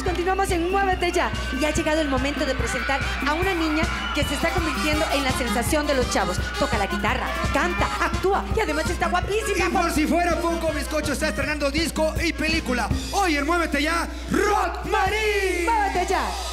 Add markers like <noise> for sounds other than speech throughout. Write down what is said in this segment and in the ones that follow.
continuamos, continuamos en Muévete ya. Y ha llegado el momento de presentar a una niña que se está convirtiendo en la sensación de los chavos. Toca la guitarra, canta, actúa y además está guapísima. Y por si fuera poco, Bizcocho está estrenando disco y película. Hoy en Muévete Ya, Rock Marie. ¡Muévete ya!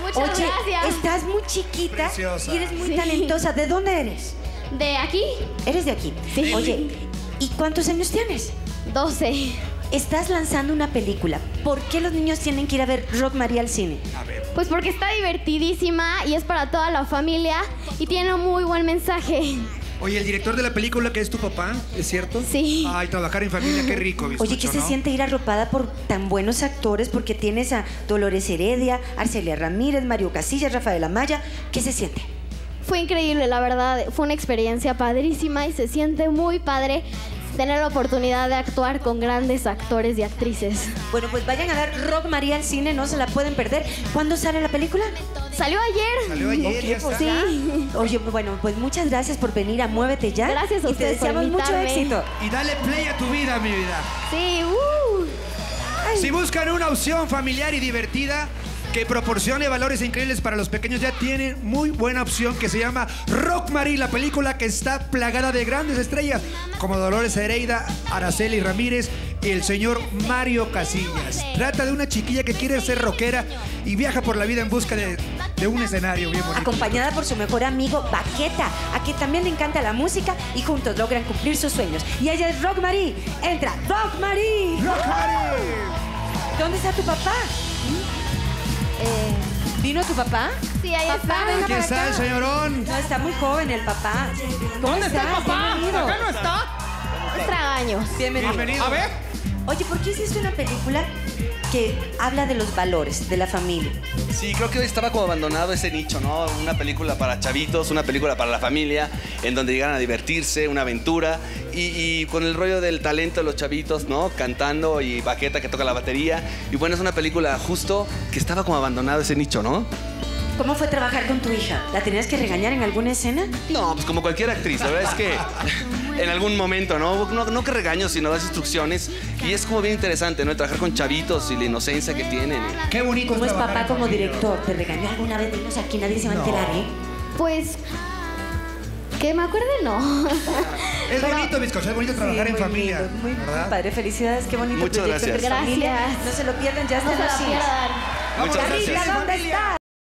Muchas Oye, gracias. estás muy chiquita Preciosa. y eres muy Sí. talentosa. ¿De dónde eres? De aquí, Eres de aquí. Sí. Oye, ¿y cuántos años tienes? 12. Estás lanzando una película. ¿Por qué los niños tienen que ir a ver Rock Marie al cine? A ver. Pues porque está divertidísima y es para toda la familia y tiene un muy buen mensaje. Oye, el director de la película que es tu papá, ¿es cierto? Sí. Ay, trabajar en familia, qué rico, Bizcocho, Oye, ¿qué se siente ir arropada por tan buenos actores? Porque tienes a Dolores Heredia, Arcelia Ramírez, Mario Casillas, Rafael Amaya. ¿Qué se siente? Fue increíble, la verdad. Fue una experiencia padrísima y se siente muy padre tener la oportunidad de actuar con grandes actores y actrices. Bueno, pues vayan a ver Rock María al cine, no se la pueden perder. ¿Cuándo sale la película? ¿Salió ayer? Salió ayer, ya está. Sí. Oye, bueno, pues muchas gracias por venir a Muévete Ya. Gracias a y te ustedes por deseamos mucho invitarme. éxito. Y dale play a tu vida, mi vida. Sí, uh. Si buscan una opción familiar y divertida que proporcione valores increíbles para los pequeños, ya tienen muy buena opción que se llama Rock Marie, la película que está plagada de grandes estrellas como Dolores Hereida, Araceli Ramírez y el señor Mario Casillas. Trata de una chiquilla que quiere ser rockera y viaja por la vida en busca de, de un escenario bien bonito. Acompañada por su mejor amigo Baqueta, a quien también le encanta la música y juntos logran cumplir sus sueños. Y ella es Rock Marie. Entra, Rock Marie. Rock Marie. ¿Dónde está tu papá? ¿Vino tu papá? Sí, ahí Papá, está. Aquí está el señorón. No, está muy joven el papá. ¿Cómo ¿Dónde está el papá? Bienvenido. Acá no está. Tragaños. Bienvenido. Bienvenido. A ver. Oye, ¿por qué hiciste una película que habla de los valores de la familia? Sí, creo que hoy estaba como abandonado ese nicho, ¿no? Una película para chavitos, una película para la familia, en donde llegaran a divertirse, una aventura, y, y con el rollo del talento de los chavitos, ¿no? Cantando y Baqueta que toca la batería. Y bueno, es una película justo que estaba como abandonado ese nicho, ¿no? ¿Cómo fue trabajar con tu hija? ¿La tenías que regañar en alguna escena? No, pues como cualquier actriz, la verdad es que en algún momento, ¿no? No, no que regaños, sino das instrucciones. Y es como bien interesante, ¿no? Trabajar con chavitos y la inocencia que tienen. Qué bonito ¿Cómo es papá como director? ¿Te regañó alguna vez? Dinos aquí, nadie se va a enterar, ¿eh? Pues. Que me acuerde, no. <laughs> Es bonito, bizcocho, es bonito trabajar Sí, en familia. lindo, muy ¿verdad? padre, felicidades, qué bonito Muchas proyecto gracias. Gracias. No se lo pierdan, ya No está se en los. Muchas gracias. ¿dónde estás?